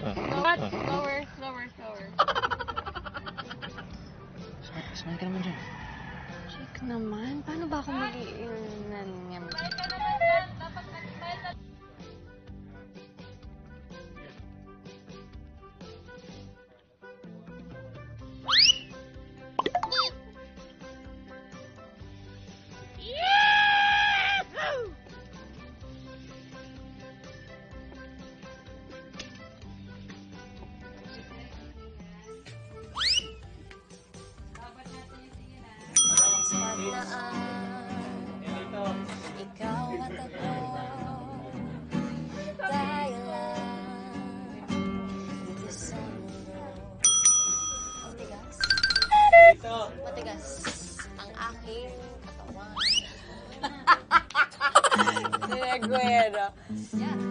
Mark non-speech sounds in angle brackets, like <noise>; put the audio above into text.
What? What? Slower, slower, slower. Saan ka naman dyan? Check naman. Paano ba ako Ikaw at ako Tayo lang Dito sa mundo Matigas? Matigas. Ang aking katawan. <laughs> Yeah